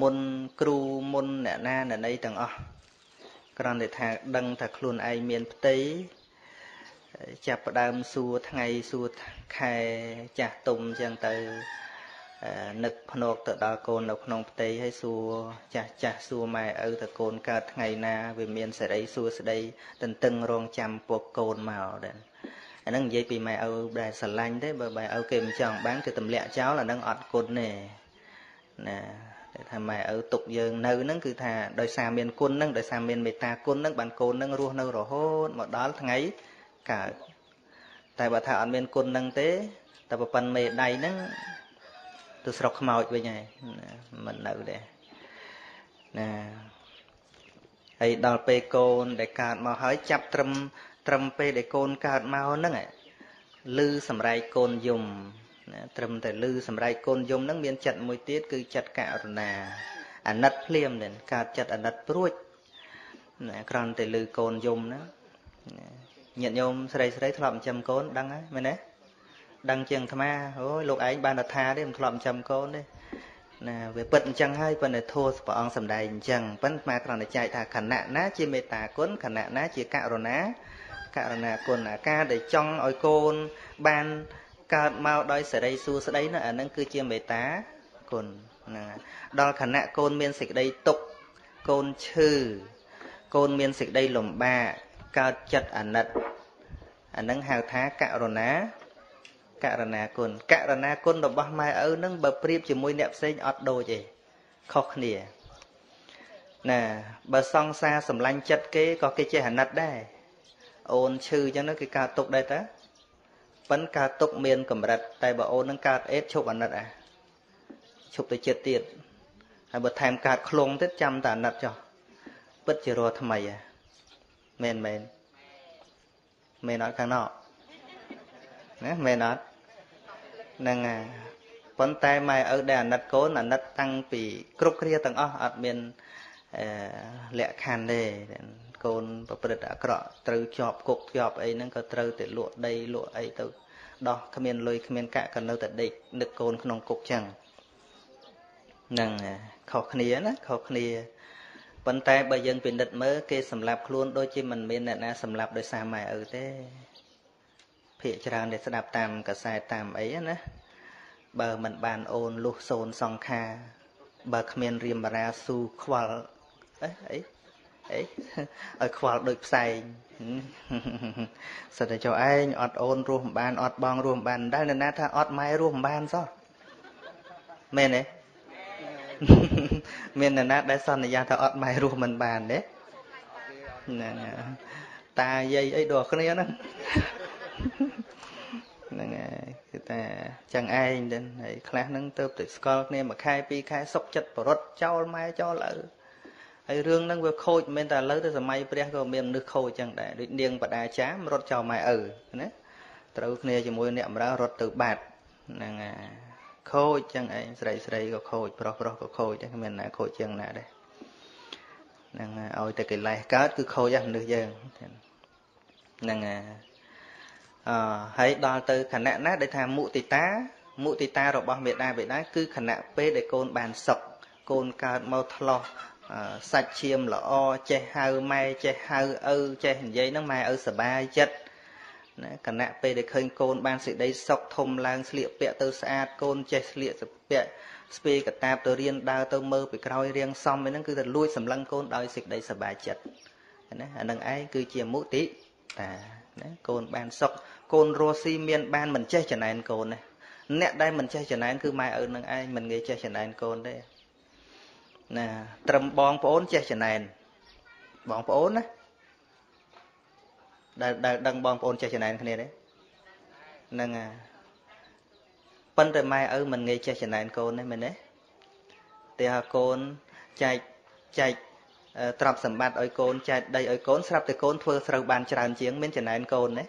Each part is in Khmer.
មុនគ្រូមុនអ្នកណាអ្នកណីទាំងអស់គ្រាន់តែថាដឹងថាខ្លួនឯងមានផ្ទៃចាប់ផ្ដើមសួរថ្ងៃសួរខែចាស់ទុំចឹងទៅនឹកភ្នែកទៅដល់កូននៅក្នុងផ្ទៃហើយសួរចាស់ចាស់សួរម៉ែឪតើកូនកើតថ្ងៃណាវាមានសេរីសួស្ដីតន្ទឹងរងចាំពួកកូនមកដែរអាហ្នឹងនិយាយពីម៉ែឪដែលស្រឡាញ់ទេបើម៉ែឪគេមិនចង់បានគឺទម្លាក់ចោលអាហ្នឹងអត់គុណទេណាតែ ថាម៉ែឪទុកយើងនៅហ្នឹងគឺថាដោយសារមានគុណហ្នឹងដោយសារមានមេត្តាគុណហ្នឹងបានកូនហ្នឹងរស់នៅរហូតមកដល់ថ្ងៃកើតតែបើថាអត់មានគុណហ្នឹងទេតែប្រពន្ធមេដៃហ្នឹងទៅស្រុកខ្មោចវិញហើយមិននៅទេណាហើយដល់ពេលកូនដែលកើតមកហើយចាប់ត្រឹមត្រឹមពេលដែលកូនកើតមកហ្នឹងលឺសម្រែកកូនយំ ណាត្រឹមតែលឺសម្រែកកូនយំហ្នឹងមានចិត្តមួយទៀតគឺចិត្តករុណាអាណិតភ្លាមនេះកើតចិត្តអាណិតព្រួចណាក្រំតែលឺកូនយំហ្នឹងញាតិញោមស្រីស្រីធ្លាប់ចិញ្ចឹមកូនដឹងហើយមែនទេដឹងជាងអាត្មាអូយលោកឯងបានថាទេមិនធ្លាប់ចិញ្ចឹមកូនទេណាវាពិតអញ្ចឹងហើយប៉ុន្តែធัวព្រះអង្គសម្ដែងអញ្ចឹងប៉ុន្តែអាត្មាគ្រាន់តែចែកថាខណៈណាជាមេត្តាគុណខណៈណាជាករុណាករណាគុណអាការដែលចង់ឲ្យកូនបាន កើតមកដោយសេរីសួស្តីនោះអានឹងគឺជាមេត្តាគុណណាដល់ខណៈកូនមានសេចក្តីទុកកូនឈឺកូនមានសេចក្តីលំបាកកើតចិត្តអាណិតអានឹងហៅថាករុណាករណាគុណករណាគុណរបស់ម៉ែឪនឹងបើប្រៀបជាមួយអ្នកផ្សេងអត់ដូចទេខុសគ្នាណាបើសង្សារសម្លាញ់ចិត្តគេក៏គេចេះអាណិតដែរអូនឈឺអញ្ចឹងគេកើតទុកដែរតា ប៉ិនកើតទុកមានកម្រិត តែបើអូននឹងកើតអេតឈប់អាណិតអាឈប់ទៅចិត្តទៀតហើយបើថែមកើតខ្លងទៀតចាំតែអាណិតចុះពិតជារស់ថ្មីហ៎មែនមែនមែនអត់ខាងណោណាមែនអត់ហ្នឹងហើយប៉ុន្តែម៉ែឪដែលអាណិតកូនអាណិតតាំងពីគ្រប់គ្រាទាំងអស់អត់មានលក្ខខណ្ឌទេ កូនប្រព្រឹត្តអាក្រក់ត្រូវជាប់គុកជាប់អីហ្នឹងក៏ត្រូវតែលក់ដីលក់អីទៅដោះគ្មានលុយគ្មានកាក់ក៏នៅតែដេកនឹកកូនក្នុងគុកចឹងហ្នឹងខុសគ្នាណាខុសគ្នាប៉ុន្តែបើយើងពិនិត្យមើលគេសម្លាប់ខ្លួនដូចជាមិនមានអ្នកណាសម្លាប់ដោយសារម៉ែឪទេភាកច្រើនដែលស្ដាប់តាមកសែតតាមអីណាបើមិនបានអូនលុះសូនសង្ខា បើគ្មានរៀមបារាស៊ូខ្វល់អី អីអីឲ្យខ្វល់ដូចផ្សែងសិតតែចុះឯងអត់អូនរស់មិនបានអត់បងរស់មិនបានដែរនរណាថាអត់ម៉ែរស់មិនបានសោះមែនទេមាននរណាដែលសន្យាថាអត់ម៉ែរស់មិនបានទេហ្នឹងតាយាយអីដល់គ្នាហ្នឹងហ្នឹងហើយគឺថាចឹងឯងទៅហើយខ្លះហ្នឹងទៅទៅស្គាល់គ្នាមួយខែពីរខែសុកចិត្តបរត់ចោលម៉ែចោលឪ ហើយរឿងហ្នឹងវាខូចមិនមែនតែឥឡូវទៅសម័យព្រះក៏មានមនុស្សខូចចឹងដែរដូចនាងបដាចាមរត់ចោលម៉ែឪណាត្រូវគ្នាជាមួយអ្នកបម្រើរត់ទៅបាត់ហ្នឹងហើយខូចចឹងឯងស្រីស្រីក៏ខូចប្រុសប្រុសក៏ខូចដែរគ្មានណាខូចជាងណាដែរហ្នឹងឲ្យតែកិលេសកើតគឺខូចហ្នឹងមនុស្សយើងហ្នឹងហើយអហើយដល់ទៅខណៈណាដែលថាមុទិតាមុទិតារបស់មេដាបេដាគឺខណៈពេលដែលកូនបានសុខកូនកើតមកថ្លោះ សាច់ឈាមល្អចេះហៅម៉ែចេះហៅឪចេះនិយាយហ្នឹងម៉ែឪសប្បាយចិត្តណាគណៈពេលដែលឃើញកូនបានសេចក្តីសុខធំឡើងស្លៀកពាក់ទៅស្អាតកូនចេះស្លៀកពាក់ស្ពាយកតាបទៅរៀនដើរទៅមើលពីក្រោយរៀងសំហ្នឹងគឺទៅលួចសម្លឹងកូនដោយសេចក្តីសប្បាយចិត្តណាអានឹងឯងគឺជាមុតិតាណាកូនបានសុខកូនរស់ស៊ីមានបានមិនចេះចំណែនកូនណាអ្នកដែលមិនចេះចំណែនគឺម៉ែឪនឹងឯងមិនងាយចេះចំណែនកូនទេ ណាត្រឹមបងប្អូនចេះចំណែនបងប្អូនណាដែលដែលដឹងបងប្អូនចេះចំណែនគ្នាទេហ្នឹងហើយប៉ុន្តែម៉ែឪមិនងាយចេះចំណែនកូនទេមែនទេតែហៅកូនចែកចែកទ្រព្យសម្បត្តិឲ្យកូនចែកដីឲ្យកូនស្រាប់តែកូនធ្វើស្រូវបានច្រើនជាងមានចំណែនកូនទេ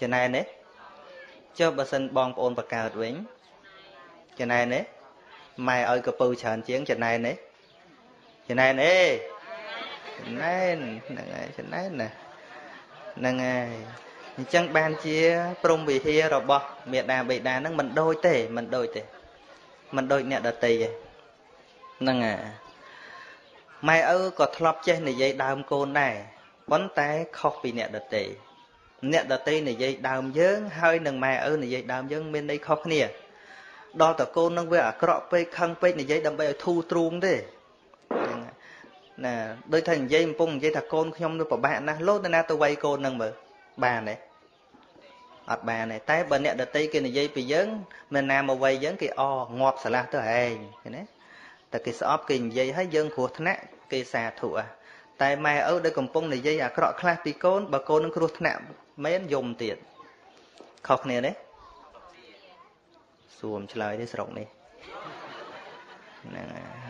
ចំណែនទេចុះបើសិនបងប្អូនបកើតវិញចំណែនទេម៉ែឲ្យកពៅច្រើនជាងចំណែនទេ ចំណែនអេចំណែនហ្នឹងហើយចំណែនណាហ្នឹងហើយអញ្ចឹងបានជា ព្រំវិហាររបស់មេដាបេដាហ្នឹងមិនដូចទេមិនដូចទេមិនដូចអ្នកដតីទេហ្នឹងហើយម៉ែឪក៏ធ្លាប់ចេះនិយាយដើមកូនដែរប៉ុន្តែខុសពីអ្នកដទៃអ្នកដទៃនិយាយដើមយើង ហើយនឹងម៉ែឪនិយាយដើមយើងមានន័យខុសគ្នាដល់តកូននឹងវាអាក្រក់ពេកខឹងពេកនិយាយដើម្បីឲ្យធូរទ្រូងទេ ណាដូចថានិយាយកំពុងនិយាយថាកូនខ្ញុំនឹងពិបាកណាស់លោទៅណាទៅវាយកូននឹងមើលបានទេអត់បានទេតែបើអ្នកដតីគេនិយាយពីយើងមិនណាមកវាយយើងគេអងាប់ស្រឡះទៅឯងឃើញទេតែគេស្អប់គេនិយាយឲ្យយើងគ្រោះថ្នាក់គេសាធុតែម៉ែឪដែលកំពុងនិយាយអាក្រក់ខ្លះពីកូនបើកូននឹងគ្រោះថ្នាក់មែនយំទៀតខុសគ្នាទេសួរឆ្លើយទេស្រុកនេះហ្នឹងហ្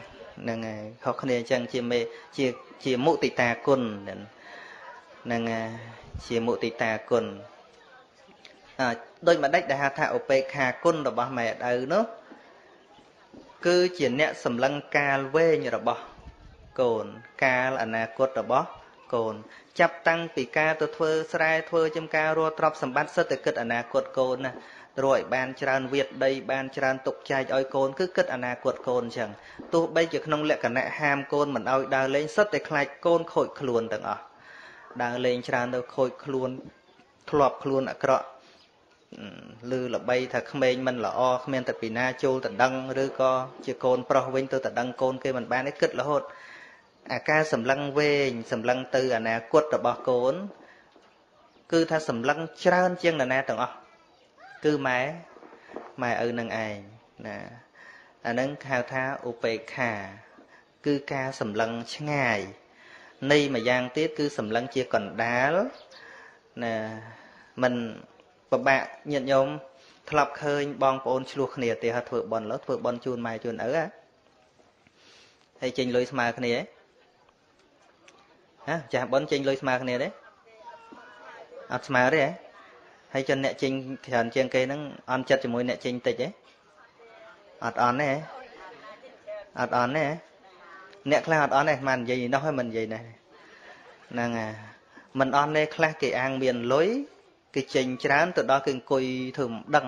នឹងហើយខុសគ្នាអញ្ចឹងជាមេជាជាមុទិតាគុណហ្នឹងជាមុទិតាគុណដោយម្ដេចដែលហៅថាឧបេក្ខាគុណរបស់ម៉ែឪនោះគឺជាអ្នកសម្លឹងកាលវែងរបស់កូនកាលអនាគតរបស់កូន ចាប់តាំងពីការទៅធ្វើស្រែធ្វើចំការរស់ទ្រព្យសម្បត្តិសិទ្ធិគិតអនាគតកូនណា រួចបានច្រើនវាតដីបានច្រើនទុកចែកឲ្យកូនគឺគិតអនាគតកូនអញ្ចឹងទោះបីជាក្នុងលក្ខណៈហាមកូនមិនឲ្យដើរលេងសិតតែខ្លាចកូនខូចខ្លួនទាំងអស់ដើរលេងច្រើនទៅខូចខ្លួនធ្លាប់ខ្លួនអាក្រក់ឬល្បីថាក្មេងមិនល្អគ្មានតែពីណាចូលតដឹងឬក៏ជាកូនប្រុសវិញទៅតដឹងកូនគេមិនបានទេគិតរហូតអាការសម្លឹងវែងសម្លឹងទៅអនាគតរបស់កូន គឺថាសម្លឹងច្រើនជាងនរណាទាំងអស់ គឺម៉ែម៉ែឪនឹងឯងណាអានឹងហៅថាឧបេក្ខា គឺការសម្លឹងឆ្ងាយនៃមួយយ៉ាងទៀតគឺសម្លឹងជាកណ្ដាលណាមិនពិបាកញាតញោមធ្លាប់ឃើញបងប្អូនឆ្លោះគ្នាទេហៅធ្វើបន់លើធ្វើបន់ជូនម៉ែជូនឪហ៎ហើយចេញលុយស្មើគ្នាហ៎ចាស់បន់ចេញលុយស្មើគ្នាទេអត់ស្មើទេហ៎ ហើយចុះអ្នកចេញច្រើនជាងគេហ្នឹងអន់ចិត្តជាមួយអ្នកចេញតិចទេអត់អន់ទេអត់អន់ទេអ្នកខ្លះអត់អន់ទេមិននិយាយនោះហើយមិននិយាយនេះហ្នឹងហើយមិនអន់ទេខ្លះគេអាងមានលុយគេចេញច្រើនទៅដល់គេអង្គុយធ្វើមិនដឹង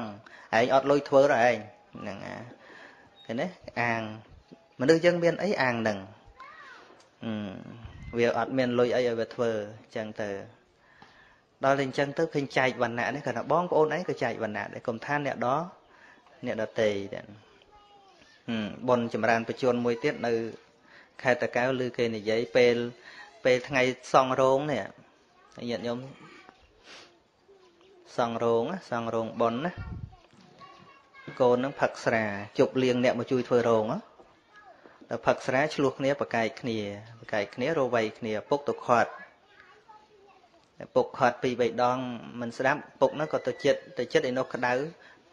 ឯងអត់លុយធ្វើទៅឯងហ្នឹងអាឃើញទេអាងមនុស្សយើងមានអីអាងនឹងវាអត់មានលុយអីឲ្យវាធ្វើអញ្ចឹងទៅ ដល់តែអញ្ចឹងទៅឃើញចែកវណ្ណៈនេះគាត់ថាបងប្អូនឯងក៏ចែកវណ្ណៈដែរកុំថាអ្នកដអ្នកដតេដែរបនចម្រើនបច្ចុប្បន្នមួយទៀតនៅ ខេត្តតាកែវឬគេនិយាយពេលពេលថ្ងៃសង់រោងនេះញាតិញោមសង់រោងសង់រោងបនណាកូននឹងផឹកស្រាជប់លៀងអ្នកមកជួយធ្វើរោងដល់ផឹកស្រាឆ្លោះគ្នាប្រកែកគ្នាប្រកែកគ្នារវៃគ្នាពុកទៅខាត់ ពុកខាត់ពីរបីដងមិនស្ដាប់ពុកហ្នឹងក៏ទៅចិត្តទៅចិត្តឯនោះក្តៅ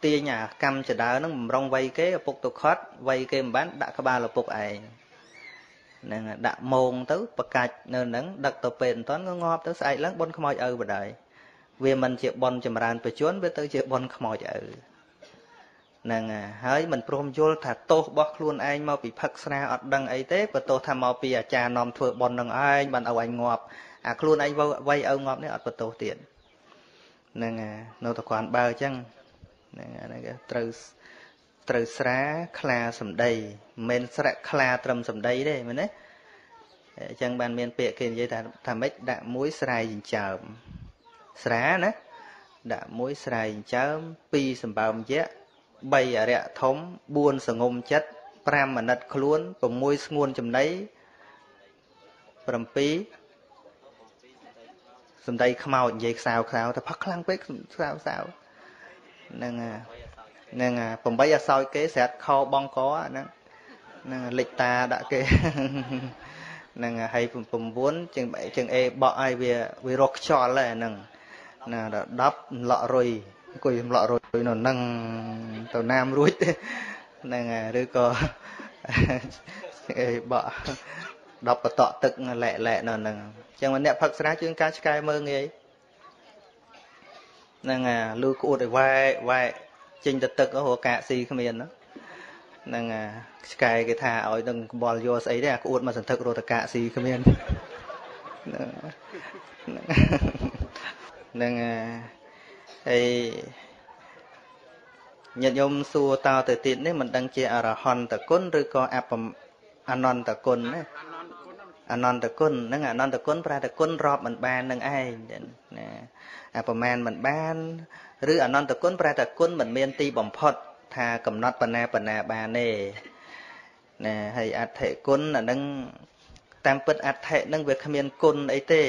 ទាញអាកម្មចដើហ្នឹងបំរុងវ័យគេឪពុកទៅខាត់វ័យគេមិនបានដាក់ក្បាលឪពុកឯងហ្នឹងដាក់មងទៅប្រកាច់នៅហ្នឹងដឹកទៅពេទ្យមិនតាន់ក៏ងាប់ទៅស្អែកឡើងបនខ្មោចឪបដ ாய் វាមិនជាបនចម្រើនបច្ចុប្បន្នវាទៅជាបនខ្មោចឪហ្នឹងហើយមិនព្រមយល់ថាទោសរបស់ខ្លួនឯងមកពីផឹកស្រាអត់ដឹងអីទេបើទោសថាមកពីអាចារ្យនាំធ្វើបននឹងឯងបានឲ្យឯងងាប់ អាខ្លួនឯងវាយឪងាប់នេះអត់បន្ទោសទៀតហ្នឹងនៅតគាត់បើអញ្ចឹងហ្នឹងហ្នឹងគេត្រូវត្រូវស្រាខ្លាសំដីមិនមែនស្រៈខ្លាត្រឹមសំដីទេមែនទេអញ្ចឹងបានមានពាក្យគេនិយាយថាថាម៉េចដាក់មួយស្រែចិញ្ចើមស្រាណាដាក់មួយស្រែចិញ្ចើម2សម្បើមយៈ3អរិយធំ4សងុំចិត្ត5មណិតខ្លួន6ស្ងួនចំណី7 សំដីខ្មោចនិយាយខ្សៅខ្សៅតែផឹកខ្លាំងពេកខ្សៅខ្សៅហ្នឹងហ្នឹង8អសោចគេស្រាត់ខបងកហ្នឹងហ្នឹងលិចតាដាក់គេហ្នឹងហើយ9ជាងជាងអេបក់ឲ្យវាវារកខ្យល់ហ្នឹងណាដល់10លក់រុយអង្គុយលក់រុយនៅហ្នឹងទៅណាមរួចហ្នឹងឬក៏អេបក់ 10បតក់ទឹកលែកលែកនៅហ្នឹងអញ្ចឹងអ្នកផឹកស្រាជាងការឆ្កែមើងងាយហ្នឹងអាលឺក្អួតឲ្យវ៉ែវ៉ែចេញទៅទឹករកកាកស៊ីគ្មានហ្នឹងអាឆ្កែគេថាឲ្យនឹងកបល់យកស្អីទេអាក្អួតមកសន្ធឹករកតកាកស៊ីគ្មានហ្នឹងហើយញាតិញោមសួរតទៅទៀតនេះមិនដឹងជាអរហន្តគុណឬក៏អបអនន្តគុណណា អនន្តគុណហ្នឹងអនន្តគុណប្រែតែគុណរាប់មិនបាននឹងឯងណាអាប្រមាណមិនបានឬអនន្តគុណប្រែតែគុណមិនមានទីបំផុត ថាកំណត់បណ្ណាបណ្ណាបានទេណាហើយអដ្ឋិគុណអានឹងតាមពិតអដ្ឋិនឹងវាគ្មានគុណអីទេ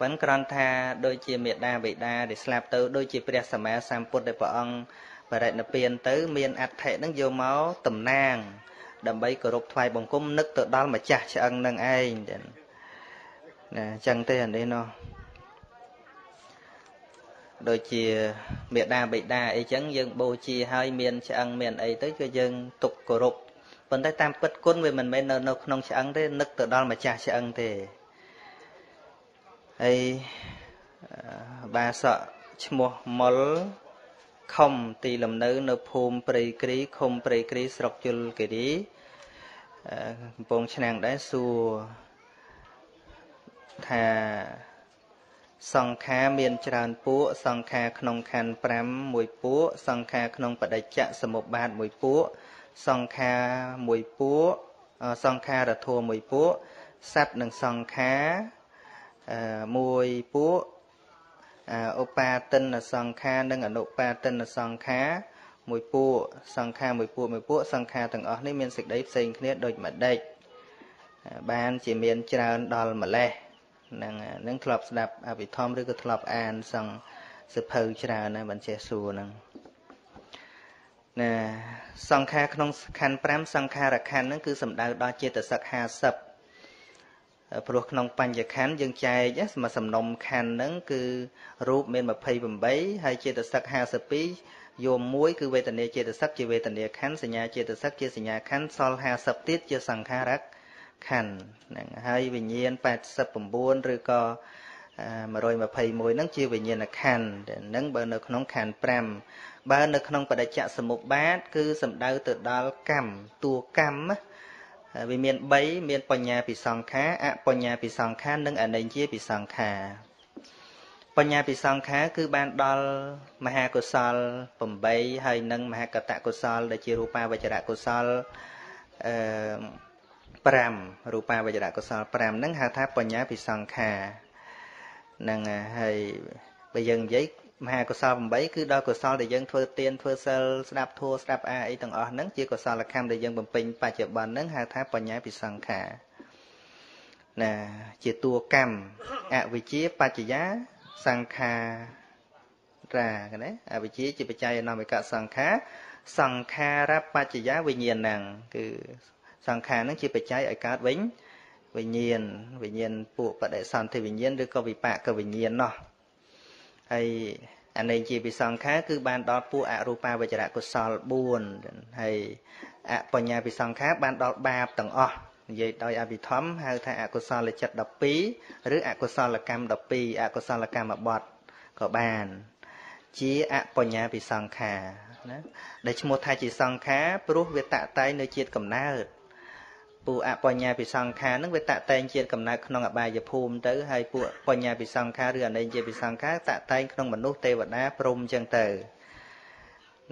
ប៉ុន្តែគ្រាន់ថាដូចជាមេដាបេដាដែលស្លាប់ទៅដូចជាព្រះសម្មាសម្ពុទ្ធដែលព្រះអង្គបរិនិព្វានទៅ មានអដ្ឋិនឹងយកមកតំណាង ដើម្បីគោរពថ្វាយបង្គំនឹកទៅដល់ម្ចាស់ឆ្អឹងនឹងឯងណាអញ្ចឹងទេអានេះនោះដូចជាមេដាបិតាអីចឹងយើងបូជាហើយមានឆ្អឹងមានអីទៅគឺយើងទុកគោរពប៉ុន្តែតាមពិតគុណវាមិនមែននៅនៅក្នុងឆ្អឹងទេនឹកទៅដល់ម្ចាស់ឆ្អឹងទេហើយបាសកឈ្មោះមុល ខុំទីលំនៅ នៅភូមិព្រៃគ្រីឃុំព្រៃគ្រីស្រុកជលគិរីកំពង់ឆ្នាំងដែរសួរថាសង្ខារមានច្រើនពួកសង្ខារក្នុងខណ្ឌ5មួយពួកសង្ខារក្នុងបដិច្ចសមុបាទមួយពួកសង្ខារមួយពួកសង្ខារធัวមួយពួកសត្វនិងសង្ខារមួយពួក ឧបាទិនសង្ខារនិងអនុបាទិនសង្ខារមួយពួកសង្ខារមួយពួកមួយពួកសង្ខារទាំងអស់នេះមានសេចក្តីផ្សេងគ្នាដូចម្ដេចបានជាមានច្រើនដល់ម្លេះនឹងនឹងធ្លាប់ស្ដាប់អភិធម្មឬក៏ធ្លាប់អានសង្សភៅច្រើនណាបញ្ចេះសួរហ្នឹងណាសង្ខារក្នុងខណ្ឌ5សង្ខារខណ្ឌហ្នឹងគឺសំដៅដល់ចេតសិក50 ព្រោះក្នុងបញ្ញខណ្ឌយើងចែកមកសំណុំខណ្ឌហ្នឹងគឺរូបមាន28ហើយចេតសិក52យកមួយគឺវេទនាចេតសិកជាវេទនាខណ្ឌសញ្ញាចេតសិកជាសញ្ញាខណ្ឌសល់50ទៀតជាសង្ខារៈខណ្ឌហ្នឹងហើយវិញ្ញាណ89ឬក៏121ហ្នឹងជាវិញ្ញាណខណ្ឌហ្នឹងបើនៅក្នុងខណ្ឌ5បើនៅក្នុងបដិច្ចសមុបាទគឺសំដៅទៅដល់កម្មតួកម្ម វាមាន3មានបញ្ញាពិសង្ខាអបញ្ញាពិសង្ខានិងអនិញ្ជាពិសង្ខាបញ្ញាពិសង្ខាគឺបានដល់មហាកុសល8ហើយនិងមហាកតកុសល ដែលជារូបាវចរៈកុសលអឺ5រូបាវចរៈកុសល5ហ្នឹងហៅថាបញ្ញាពិសង្ខាហ្នឹងហើយបើយើងនិយាយ មហាកុសល8គឺដល់កុសលដែលយើងធ្វើទានធ្វើសិលស្ដាប់ធម៌ស្ដាប់អាអីទាំងអស់ហ្នឹងជាកុសលកម្មដែលយើងបំពេញបច្ចុប្បន្នហ្នឹងហៅថាបញ្ញាពិសង្ខាណាជាតួកម្មអវិជ្ជាបច្ចយាសង្ខារាណាអវិជ្ជាជាបច្ច័យអនមិកសង្ខាសង្ខារបច្ចយាវិញ្ញាណังគឺសង្ខារនឹងជាបច្ច័យឲ្យកើតវិញវិញ្ញាណវិញ្ញាណពួកបដិសន្ធិវិញ្ញាណឬក៏វិបាកវិញ្ញាណនោះ ហើយអានេះជាវិសង្ខារគឺបានដល់ពួកអរូបាវចរៈកុសល4ហើយអបញ្ញាវិសង្ខារបានដល់បាបទាំងអស់និយាយដោយអភិធម្មហៅថាអកុសលចិត្ត12ឬអកុសលកម្ម12អកុសលកម្មបត្តិក៏បាន ជាអបញ្ញាវិសង្ខារណាដែលឈ្មោះថាជាសង្ខារព្រោះវាតតែងនៅជាតិកំណើត ពួកអបញ្ញាពិសង្ខានឹងវាតាក់តែងជាតិកំណើតក្នុងអបាយភូមិទៅហើយពួកបញ្ញាពិសង្ខាឬអនិច្ចជាពិសង្ខាតាក់តែងក្នុងមនុស្សទេវតាព្រំអញ្ចឹងទៅ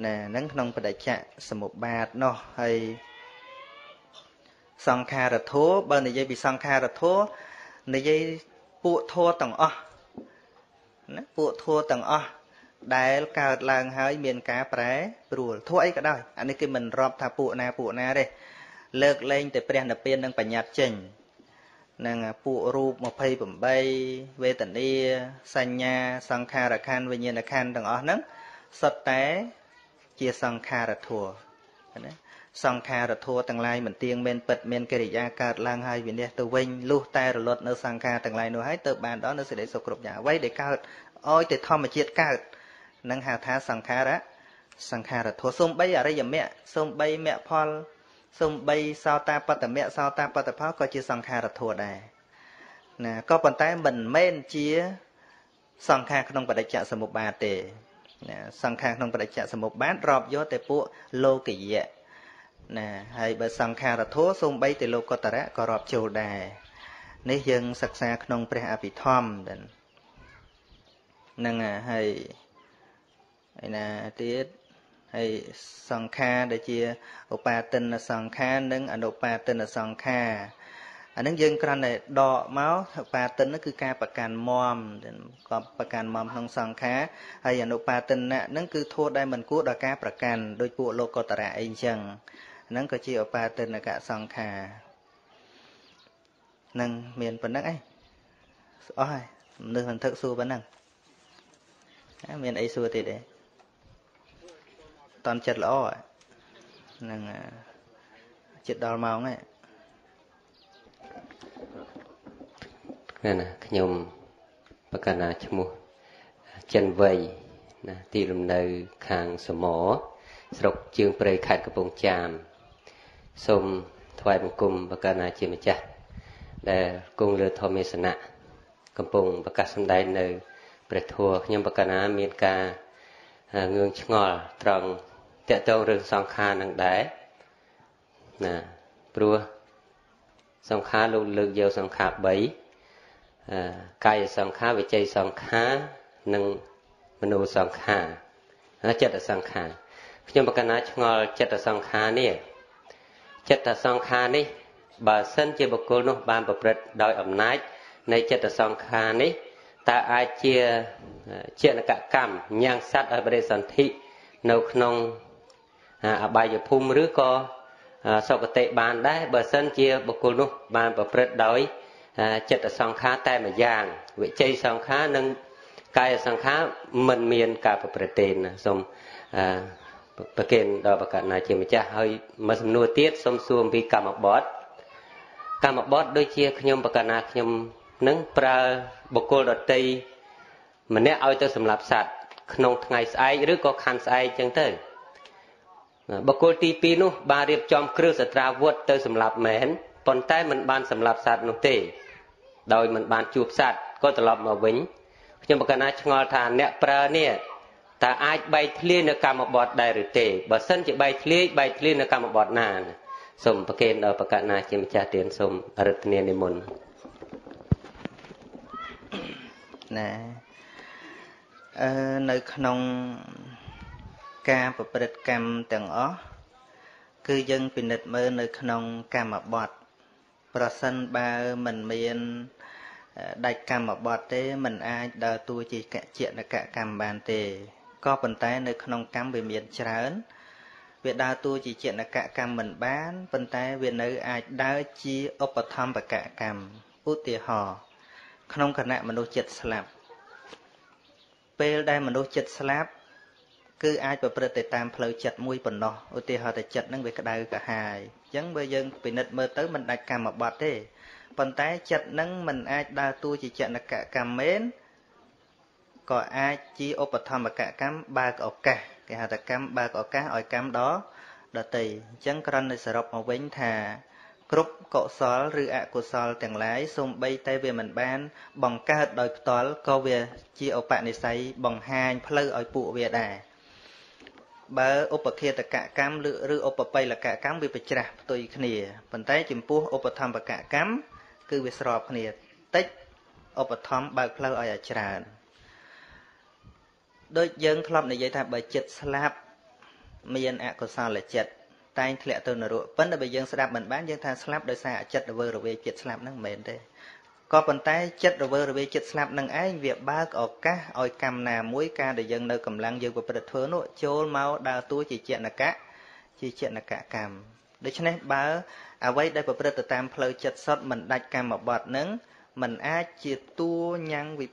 ណាហ្នឹងក្នុងបដិច្ចសមុបាទនោះហើយសង្ខារធោបើនិយាយពីសង្ខារធោនិយាយពួកធោទាំងអស់ណាពួកធោទាំងអស់ដែលកើតឡើងហើយមានការប្រែប្រួលធោអីក៏ដោយអានេះគេមិនរាប់ថាពួកណាពួកណាទេ លើកលែងតែព្រះនិព្វាននិងបញ្ញត្តិចេញនឹងពួករូប28វេទនាសញ្ញាសង្ខារខណ្ឌវិញ្ញាណខណ្ឌទាំងអស់ហ្នឹងសុទ្ធតែជាសង្ខារធัวណាសង្ខារធัวទាំងឡាយមិនទៀងមានពិតមានកិរិយាកើតឡើងហើយវិនិច្ឆ័យទៅវិញលុះតែរលត់នៅសង្ខារទាំងឡាយនោះហើយទៅបានដល់នៅសេចក្តីសុខគ្រប់យ៉ាងអ្វីដែលកើតឲ្យតែធម្មជាតិកើតនឹងហៅថាសង្ខារៈសង្ខារធัวសំបីអរិយមគ្គសំបីមគ្គផល សំបីសោតាបតមៈសោតាបតផលក៏ជាសង្ខារធัวដែរណាក៏ប៉ុន្តែមិនមែនជា សង្ខារក្នុងបដិច្ចសមុបាទទេណាសង្ខារក្នុងបដិច្ចសមុបាទរាប់យកតែពួកលោកយៈណាហើយបើសង្ខារធัวសំបីតែលោកតរៈក៏រាប់ចូលដែរនេះយើងសិក្សាក្នុងព្រះអភិធម្មហ្នឹងហើយហើយណាទៀត ហហើយសង្ខារដែលជាឧបាទិនសង្ខារនិងអនុបាទិនសង្ខារអានឹងយើងគ្រាន់តែដកមកបាទិននោះគឺការប្រកាន់មមក៏ប្រកាន់មមក្នុងសង្ខារហើយអនុបាទិនៈហ្នឹងគឺធัวដែលមិនគួរដល់ការប្រកាន់ដោយពួកលោកតរៈអីចឹងហ្នឹងក៏ជាឧបាទិនកសង្ខារនឹងមានប៉ុណ្ណឹងឯងអស់ហើយមនុស្សមិនថឹកសួរប៉ុណ្ណឹងមានអីសួរទៀតទេ តន់ចិត្តល្អហ្នឹងចិត្តដល់ម៉ោងហើយណាណាខ្ញុំបកណាឈ្មោះចិនវ័យណាទីលំនៅខាងសមស្រុកជើងព្រៃខេត្តកំពង់ចាមសូមថ្វាយបង្គំបកណាជាម្ចាស់ដែលគង់លើធម្មទេសនៈកំពុងប្រកាសសម្ដែងនៅព្រះធម៌ខ្ញុំបកណាមានការងឿងឆ្ងល់ត្រង់ តកតងរឿងសង្ខារនឹងដែរណាព្រោះសង្ខារលោកលើកយកសង្ខារ3កាយសង្ខារវិច័យសង្ខារនិងមនោសង្ខារចិត្តសង្ខារខ្ញុំបកណាឆ្ងល់ចិត្តសង្ខារនេះចិត្តសង្ខារនេះបើសិនជាបុគ្គលនោះបានប្រព្រឹត្តដោយអំណាចនៃចិត្តសង្ខារនេះតើអាចជាចេតនកកម្មញ៉ាំងសัตว์ឲ្យបរិសន្ធិនៅក្នុង អបាយភូមិឬក៏សុគតិបានដែរបើសិនជាបុគ្គលនោះបានប្រព្រឹត្តដោយចិត្តសង្ខារតែមួយយ៉ាងវិជ័យសង្ខារនិងកាយសង្ខារមិនមានការប្រព្រឹត្តទេណាសូមប្រកេនដល់បកណាជាម្ចាស់ហើយមួយសំណួរទៀតសូមសួរអំពីកម្មបត្តិកម្មបត្តិដូចជាខ្ញុំបកណាខ្ញុំនឹងប្រើបុគ្គលដតីម្នាក់ឲ្យទៅសម្លាប់សត្វក្នុងថ្ងៃស្អែកឬក៏ខាន់ស្អែកចឹងទៅ បុគ្គលទី2នោះបានរៀបចំគ្រឿងសត្រាវុធទៅសម្លាប់មែនប៉ុន្តែមិនបានសម្លាប់សត្វនោះទេ ដោយមិនបានជួបសត្វក៏ត្រឡប់មកវិញខ្ញុំបកណាឆ្ងល់ថាអ្នកប្រើនេះតើអាចបែកធ្លាយនៅកម្មបត្តិដែរឬទេបើសិនជាបែកធ្លាយបែកធ្លាយនៅកម្មបត្តិណាសូមប្រកេនដល់បកណាជាម្ចាស់ទានសូមរតនានិមន្តណាអឺនៅក្នុង ការប្រព្រឹត្តកម្មទាំងអស់គឺយើងពិនិត្យមើលនៅក្នុងកម្មបត្តិប្រសិនបើមិនមានដាច់កម្មបត្តិទេมันអាចដើរតួជាកជានកកម្មបានទេក៏ប៉ុន្តែនៅក្នុងកម្មវាមានច្រើន វាដើរតួជាចេតនកកម្មមិនបានប៉ុន្តែវានៅអាចដើរជាឧបធម្មបកកម្មឧទាហរណ៍ក្នុងគណៈមនុស្សចិត្តស្លាប់ពេលដែលមនុស្សចិត្តស្លាប់ គឺអាចប្រព្រឹត្តទៅតាមផ្លូវចិត្តមួយប៉ុណ្ណោះឧទាហរណ៍តែចិត្តនឹងវាក្តៅកាហាយអញ្ចឹងបើយើងពិនិត្យមើលទៅមិនដាច់កម្មបត្តិទេប៉ុន្តែចិត្តនឹងមិនអាចដើរតួជាចនកកម្មមែនក៏អាចជាឧបធម្មកកម្មបើកឱកាសគេហៅថាកម្មបើកឱកាសឲ្យកម្មដល់ដតីអញ្ចឹងគ្រាន់តែសរុបមកវិញថាគ្រប់កុសលឬអកុសលទាំងឡាយសូម្បីតែវាមិនបាន បង្កើតដោយផ្ទាល់ក៏វាជាឧបនិស្ស័យបង្ហាញផ្លូវឲ្យពួកវាដែរ បើឧបឃាតកកម្មឬឧបបិលកកម្មវាប្រច្រាស់ផ្ទុយគ្នាប៉ុន្តែចំពោះឧបធម្មកកម្មគឺវាស្របគ្នាតិចឧបធម្មបើកផ្លូវឲ្យឲ្យច្រើនដូចយើងធ្លាប់និយាយថាបើចិត្តស្លាប់មានអកុសលចិត្តតែងធ្លាក់ទៅនរកប៉ុន្តែបើយើងស្ដាប់មិនបានយើងថាស្លាប់ដោយសារចិត្តរវើរវាយចិត្តស្លាប់ហ្នឹងមិនមែនទេ ក៏ប៉ុន្តែចិត្តរវើរវាយចិត្តស្លាប់នឹងឯងវាបើកឱកាសឲ្យកម្មណាមួយការដែលយើងនៅកម្លាំងយើងប្រព្រឹត្តធ្វើនោះចូលមកដើរតួជាចេតនកៈជាចេតនកកម្មដូច្នេះបើអ្វីដែលប្រព្រឹត្តទៅតាមផ្លូវចិត្តសុទ្ធមិនដាច់កម្មបត្តិនឹងมันអាចជាតួញ៉ាំងវិប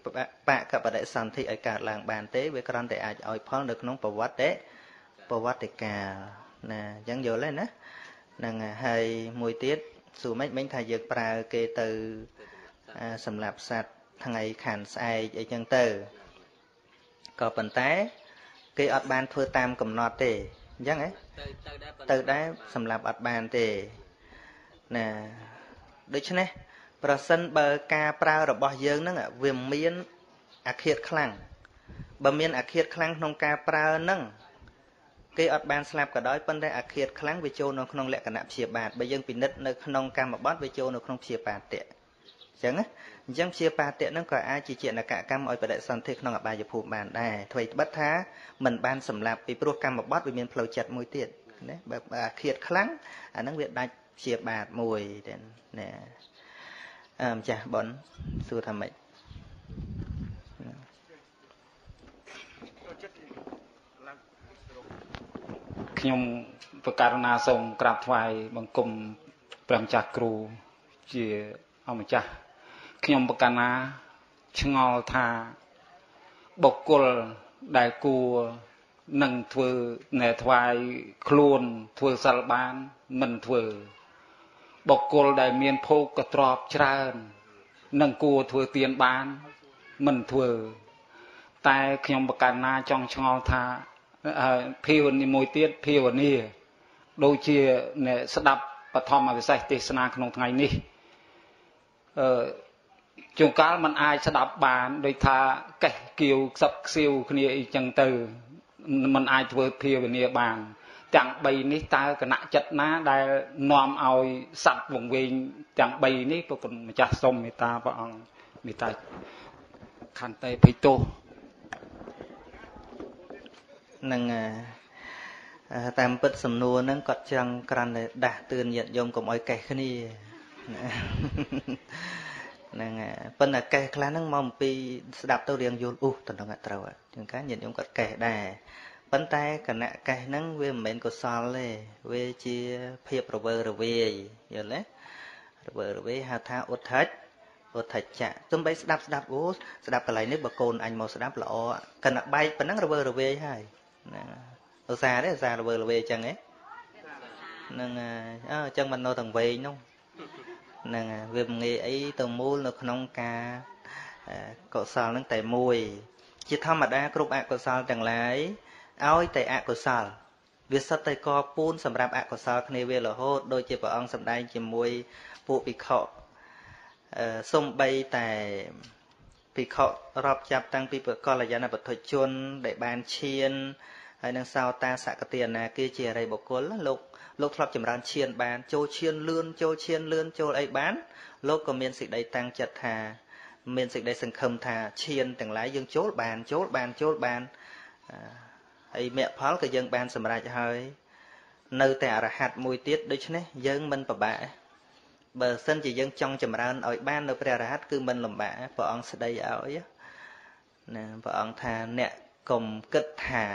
កបដិសន្ធិឲ្យកើតឡើងបានទេវាគ្រាន់តែអាចឲ្យផលនៅក្នុងប្រវត្តិប្រវត្តិកាលណាអញ្ចឹងយល់ទេណាហ្នឹងហើយមួយទៀតសួរមិនមិញថាយើងប្រើគេទៅ សម្រាប់សัตว์ថ្ងៃខានស្អែកអីចឹងទៅក៏ប៉ុន្តែ គេអត់បានធ្វើតាមកំណត់ទេអញ្ចឹងហ៎ទៅដែរសម្រាប់អត់បានទេណាដូច្នេះប្រសិនបើការប្រើរបស់យើងហ្នឹងវាមានអាឃាតខ្លាំងបើមានអាឃាតខ្លាំងក្នុងការប្រើហ្នឹងគេអត់បានស្លាប់ក៏ដោយប៉ុន្តែអាឃាតខ្លាំងវាចូលនៅក្នុងលក្ខណៈព្យាបាទបើយើងពិនិត្យនៅក្នុងកម្មបត្តិវាចូលនៅក្នុងព្យាបាទៈ អញ្ចឹងណាអញ្ចឹងព្យាបាទៈហ្នឹងក៏អាចជាចេតនកកម្មឲ្យបដិសន្ធិក្នុងអបាយភូមិបានដែរអ្វីត្បិតថាมันបានសម្លាប់ពីព្រោះកម្មបត្តិវាមានផ្លូវចិត្តមួយទៀតណាបើអាឃាតខ្លាំងអាហ្នឹងវាដាច់ព្យាបាទមួយទេណាអឺម្ចាស់ប៉ុនសួរថាម៉េចខ្ញុំប្រកាសណាសូមក្រាបថ្វាយបង្គំព្រះម្ចាស់គ្រូជា អម្ចាស់ខ្ញុំប្រកាសណាឆ្ងល់ថាបុគ្គលដែលគួរនឹងធ្វើណែថ្វាយខ្លួនធ្វើសិលបានមិនធ្វើបុគ្គលដែលមានភោគកទ្របច្រើននឹងគួរធ្វើទៀនបានមិនធ្វើតែខ្ញុំប្រកាសណាចង់ឆ្ងល់ថាភាវនាមួយទៀតភាវនាដូចជាអ្នកស្ដាប់បឋមវិសេសទេសនាក្នុងថ្ងៃនេះ អឺជួនកាលมันអាចស្ដាប់បានដូចថាកេះគៀវខ្សឹបខ្សៀវគ្នាអីចឹងទៅมันអាចធ្វើភាវនាបាន ទាំង3នេះតើគណៈចិត្តណាដែលនាំឲ្យសัตว์វង្វេងទាំង3នេះប្រគុណម្ចាស់សូមមេត្តាព្រះអង្គមេត្តាខន្តីភ័យទោសនឹងតាមពិតសំណួរហ្នឹងគាត់ចង់ក្រាន់តែដាស់តឿនញាតិញោមកុំឲ្យកេះគ្នា ហ្នឹងប៉ុន្តែកេះខ្លះហ្នឹងមកអំពីស្ដាប់ទៅរៀងយល់អ៊ុះតំណងត្រូវជាងការញាតិញោមគាត់កេះដែរប៉ុន្តែគណៈកេះហ្នឹងវាមិនមែនកុសលទេវាជាភាពរវើរវាយយល់ទេរវើរវាយហៅថាឧទ្ធិច្ចឧទ្ធិច្ចៈទំបីស្ដាប់ស្ដាប់អូស្ដាប់កន្លែងនេះបើកូនអញមកស្ដាប់ល្អគណៈបែកប៉ុណ្ណឹងរវើរវាយហើយណាឧស្សាហ៍ទេឧស្សាហ៍រវើរវាយអញ្ចឹងហ៎ហ្នឹងអញ្ចឹងមិននៅទាំងវែងនោះហ្នឹងវាមិនងាយអីទៅមូលនៅក្នុងការកុសលហ្នឹងតែមួយ ជាធម្មតាគ្រប់អកុសលទាំងឡាយឲ្យតែអកុសលវាសិតតែកពូនសម្រាប់អកុសលគ្នាវារហូតដូចជាព្រះអង្គសម្ដែងជាមួយពួកភិក្ខុសំបីតែភិក្ខុរាប់ចាប់តាំងពីកលយានបទុជនដែលបានឈាន ហើយនឹងសោតាសកតិអនាគាជាអរិយបុគ្គលលោកលោកធ្លាប់ចម្រើនឈានបានចូលឈានលឿនចូលឈានលឿនចូលអីបាន លោកក៏មានសេចក្តីតាំងចិត្តថា មានសេចក្តីសង្ឃឹមថាឈានទាំងឡាយយើងចូលបានចូលបានចូលបានហើយមគ្គផលក៏យើងបានសម្រេចហើយនៅតែអរហ័តមួយទៀតដូច្នេះយើងមិនពិបាកបើសិនជាយើងចង់ចម្រើនឲ្យបាននៅព្រះអរហ័តគឺមិនលំបាកព្រះអង្គស្ដីឲ្យណាព្រះអង្គថាអ្នកកុំគិតថា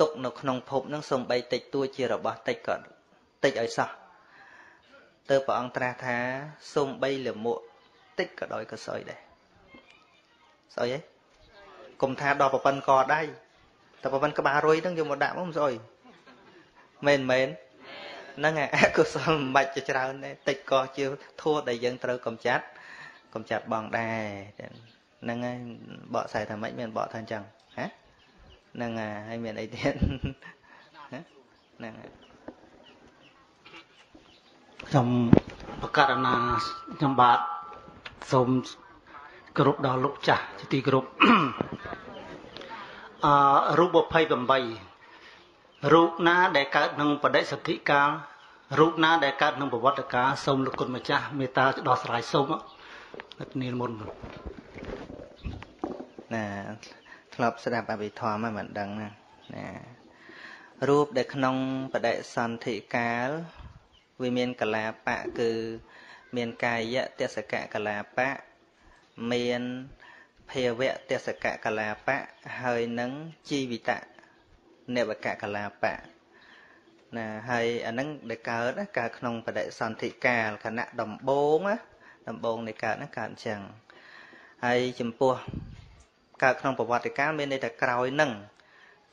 ទុកនៅក្នុងភពនឹងសំបីតិចតួចជារបស់តិចក៏តិចឲ្យសោះទៅព្រះអង្គត្រាស់ថាសំបីលមួកតិចក៏ដោយកសោយដែរស្អីហ៎កុំថាដល់ប្រពន្ធកដៃតែប្រពន្ធក្បាលរុយហ្នឹងយកមកដាក់មកមិនស្អុយមែនមែនហ្នឹងអកុសលមិនបាច់ជាច្រើនទេតិចក៏ជាធัวដែលយើងត្រូវកំចាត់កំចាត់បងដែរហ្នឹងហើយបកស្រាយថាម៉េចមានបកថាអញ្ចឹងហ៎ ហ្នឹងហើយមានអីទៀតហ្នឹងហើយខ្ញុំបកករណាខ្ញុំបាទសូមគោរពដល់លោកចាស់ជាទីគោរពអឺរូប28រូបណាដែលកើតក្នុងបដិសន្ធិកាលរូបណាដែលកើតក្នុងប្រវត្តិកាលសូមលោកគុណម្ចាស់មេត្តាដោះស្រាយសូមនាលមុនណា ធ្លាប់ស្ដាប់អភិធម្មមិនដឹងណាណារូបដែលក្នុងបដិសន្ធិកាលវាមានកលាបៈគឺមានកាយៈទសកៈកលាបៈមានភាវៈទសកៈកលាបៈហើយនឹងជីវិតៈនិវកៈកលាបៈណាហើយអានឹងដែលកើតកើតក្នុងបដិសន្ធិកាលខណៈដំបងណាដំបងនៃកើតហ្នឹងកើតអញ្ចឹងហើយចំពោះ កើតក្នុងប្រវត្តិកាលមានន័យថាក្រោយនឹង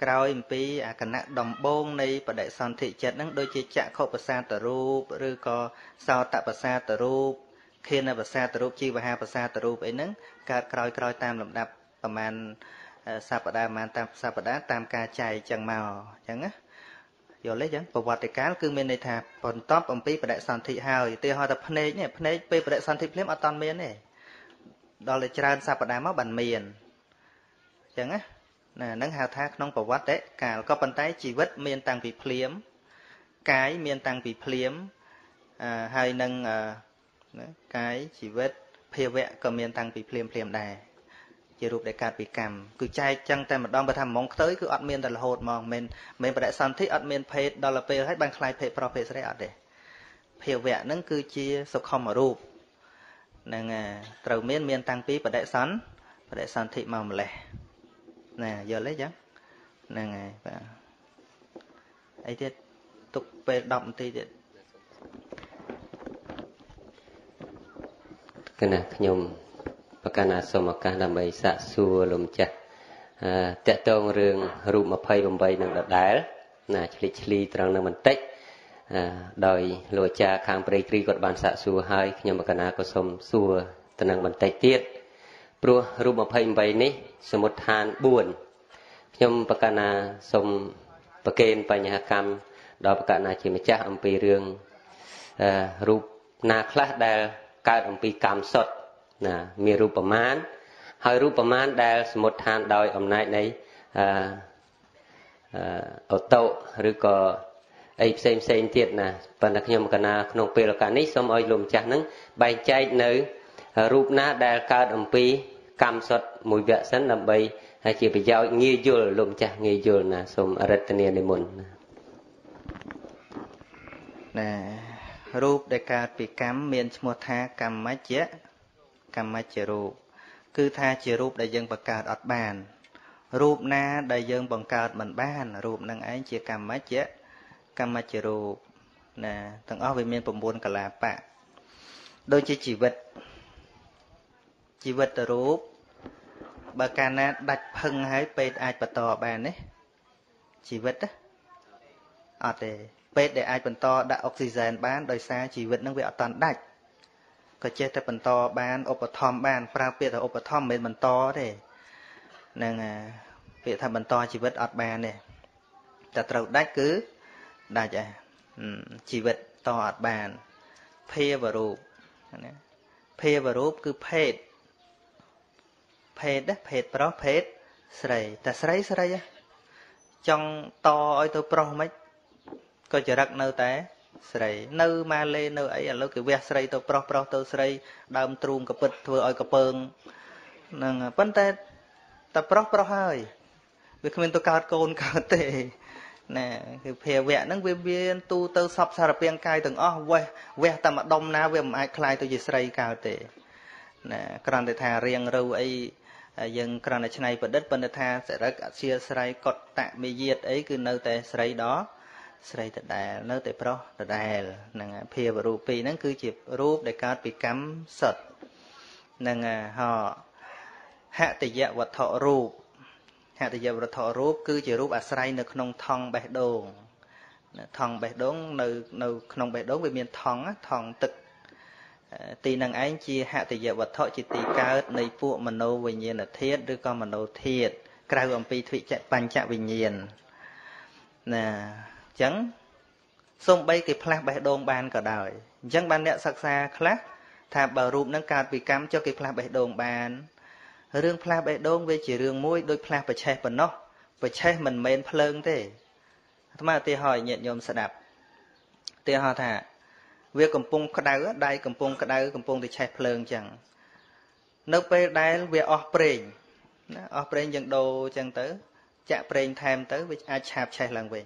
ក្រោយអំពីអាគណៈដំបងនៃបដិសន្ធិចិត្តហ្នឹងដូចជាចក្ខុប្រសាទរូបឬក៏សោតប្រសាទរូបខេនប្រសាទរូបជីវហាប្រសាទរូបអីហ្នឹងកើតក្រោយក្រោយតាមលំដាប់ប្រមាណសប្តាហ៍ប្រហែលតាមសប្តាហ៍តាមការចែកចឹងមកអញ្ចឹងណាយល់ទេចឹងប្រវត្តិកាលគឺមានន័យថាបន្ទាប់អំពីបដិសន្ធិហើយឧទាហរណ៍ថាភ្នែកនេះភ្នែកពេលបដិសន្ធិភ្លាមអត់តាន់មានទេដល់តែច្រើនសប្តាហ៍មកបានមាន ចឹងណាណានឹងហៅថាក្នុងប្រវត្តិកាលក៏ប៉ុន្តែជីវិតមានតាំងពីភ្លាមកាយមានតាំងពីភ្លាមហើយនឹងណាកាយជីវិតភាវៈក៏មានតាំងពីភ្លាមភ្លាមដែរជារូបដែលកើតពីកម្មគឺចែកចឹងតែម្ដងបើថាហ្មងខ្ទើយគឺអត់មានតែរហូតហ្មងមិនមិនបដិសន្ធិអត់មានភេទដល់ទៅពេលហើយបានខ្លាយភេទប្រុសភេទស្រីអត់ទេភាវៈហ្នឹងគឺជាសុខុមរូបហ្នឹងត្រូវមានមានតាំងពីបដិសន្ធបដិសន្ធិមកម្លេះ ណាយល់ទេចឹងហ្នឹងហើយបាទអីទៀតទុកពេល10នាទីទៀតគណៈខ្ញុំប្រកាសណាសូមឱកាសដើម្បីសាកសួរលោកម្ចាស់តកតងរឿងរូប28នឹងដដែលណាឆ្លិចឆ្លីត្រង់នឹងបន្តិចដោយលោកអាចារ្យខាងព្រៃគ្រីគាត់បានសាកសួរហើយខ្ញុំប្រកាសណាក៏សូមសួរទៅនឹងបន្តិចទៀត ព្រោះរូប28នេះ សមុទ្ឋាន4ខ្ញុំប្រកាសណាសូមប្រកេនបញ្ហាកម្មដល់ប្រកាសណាជាម្ចាស់អំពីរឿងរូបណាខ្លះដែលកើតអំពីកម្មសុទ្ធណាមានរូបប្រមាណហើយរូបប្រមាណដែលសមុទ្ឋានដោយអំណាចនៃអឺអូតូឬក៏អីផ្សេងផ្សេងទៀតណាប៉ុន្តែខ្ញុំកណាក្នុងពេលឱកាសនេះសូមឲ្យលោកម្ចាស់នឹងបែងចែកនៅ រូបណាដែលកើតអំពីកម្មសុទ្ធមួយវគ្គសិនដើម្បីហើយជាប្រយោជន៍ងាយយល់លោកម្ចាស់ងាយយល់ណាសូមអរិទ្ធនានិមន្តណាណារូបដែលកើតពីកម្មមានឈ្មោះថាកម្មជ្ជៈកម្មជ្ជរូបគឺថាជារូបដែលយើងបង្កើតអត់បាន រូបណាដែលយើងបង្កើតមិនបានរូបនឹងឯងជាកម្មជ្ជៈកម្មជ្ជរូបណាទាំងអស់វាមាន9កលាបៈដូចជាជីវិត ជីវិតរូបបើកាលណាដាច់ផឹងហើយពេទ្យអាចបន្តបានទេជីវិតអត់ទេពេទ្យដែលអាចបន្តដាក់អុកស៊ីហ្សែនបានដោយសារជីវិតនឹងវាអត់តាន់ដាច់ក៏ចេះតែបន្តបានឧបត្ថម្ភបាន ប្រើពាក្យថាឧបត្ថម្ភមិនមែនបន្តទេនឹងពាក្យថាបន្តជីវិតអត់បានទេតែត្រូវដាច់គឺដាច់ហើយជីវិតតអត់បានភាវរូបណាភាវរូបគឺភេទ ភេទណាភេទប្រុសភេទស្រីតែស្រីស្រីចង់តឲ្យទៅប្រុសមិនក៏ចរិតនៅតែស្រីនៅម៉ាឡេនៅអីឥឡូវគេវះស្រីទៅប្រុសប្រុសទៅស្រីដើមទ្រូងកពិតធ្វើឲ្យកពើងហ្នឹងប៉ុន្តែតែប្រុសប្រុសហើយវាគ្មានទៅកើតកូនកើតទេណាគឺភាវៈហ្នឹងវាមានទូទៅសពសារពាង្គកាយទាំងអស់វះវះតែម្ដុំណាវាមិនអាចคลายទៅជាស្រីកើតទេណាគ្រាន់តែថារៀងរូវអី យើងគ្រាន់តែឆ្នៃប្រឌិតប៉ុន្តែថាសរិកអធិស្រ័យកតតមេយាតអីគឺនៅតែស្រីដល់ស្រីដដែលនៅតែប្រុសដដែលហ្នឹងភាវរូបពីរហ្នឹងគឺជារូបដែលកើតពីកម្មសុទ្ធហ្នឹងហោហតយវត្ថុរូបហតយវត្ថុរូបគឺជារូបអាស្រ័យនៅក្នុងថង់បេះដូងថង់បេះដូងនៅនៅក្នុងបេះដូងវាមានថង់ថង់ទឹក ទីនឹងឯងជាហតយវត្ថុជាទីកើតនៃពួកមโนវិញ្ញាណធាតុឬក៏មโนធាតុក្រៅអំពីទ្វិចបញ្ចវិញ្ញាណណាចឹងសំបីគេផ្លាស់បេះដូងបានក៏ដោយអញ្ចឹងបានអ្នកសិក្សាខ្លះថាបើរូបនឹងកើតពីកម្មចុះគេផ្លាស់បេះដូងបានរឿងផ្លាស់បេះដូងវាជារឿងមួយដូចផ្លាស់បច្ឆេះប៉ុណ្ណោះបច្ឆេះមិនមែនភ្លើងទេអាត្មាឧទាហរណ៍ឲ្យញាតិញោមស្ដាប់ឧទាហរណ៍ថា វាកំពុងក្តៅដៃកំពុងក្តៅកំពុងតែឆេះភ្លើងអញ្ចឹងនៅពេលដែលវាអស់ប្រេងណាអស់ប្រេងយើងដូរអញ្ចឹងទៅ ចាក់ប្រេងថែមទៅវាអាចឆាបឆេះឡើងវិញ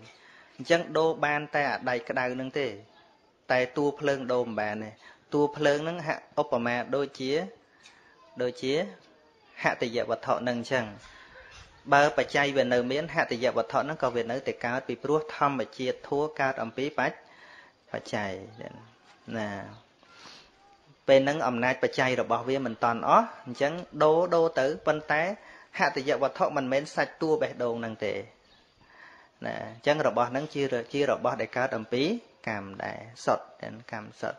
អញ្ចឹងដូរបានតែអាដៃក្តៅនឹងទេ តែតួភ្លើងដូរមិនបានទេតួភ្លើងនឹងហាក់ឧបមាដូចជាដូចជាហតយវត្ថុនឹងអញ្ចឹងបើបច្ច័យវានៅមានហតយវត្ថុហ្នឹងក៏វានៅតែកើតពីព្រោះធម្មជាតិធัวកើតអំពីបច្ចបច្ច័យ ណាពេលហ្នឹងអំណាចបច្ច័យរបស់វាមិនតន់អស់អញ្ចឹងដូរដូរទៅប៉ុន្តែហតយវត្ថុមិនមែនសាច់តួបេះដូងហ្នឹងទេណាអញ្ចឹងរបស់ហ្នឹងជាជារបស់ដែលកើតអំពីកម្មដែរសុតកម្មសុត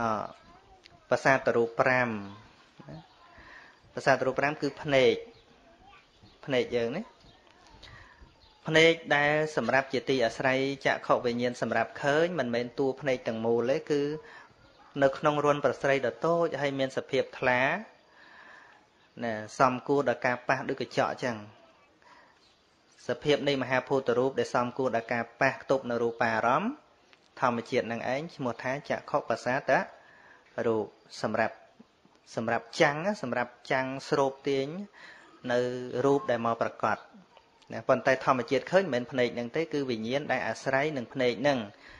អប្រសាទរូប5ណាប្រសាទរូប5គឺភ្នែកភ្នែកយើងនេះ ភ្នែកដែលសម្រាប់ជាទីអាស្រ័យចក្ខុវិញ្ញាណសម្រាប់ឃើញមិនមែនតួភ្នែកទាំងមូលទេគឺ នៅក្នុងរន្ធប្រស្រីដ៏តូចហើយមានសភាពថ្លាណាសំគួរដល់ការប៉ះដូចកញ្ចក់អញ្ចឹងសភាពនៃមហាភូតរូបដែលសំគួរដល់ការប៉ះខ្ទប់នៅរូបារម្មណ៍ធម្មជាតិនឹងឯងឈ្មោះថាចក្ខុបសាទៈរូបសម្រាប់សម្រាប់ចាំងសម្រាប់ចាំងស្រូបទាញនៅរូបដែលមកប្រកប ណាប៉ុន្តែធម្មជាតិឃើញមិនមែនភ្នែកនឹងទេគឺវិញ្ញាណដែលអាស្រ័យនឹងភ្នែកនឹង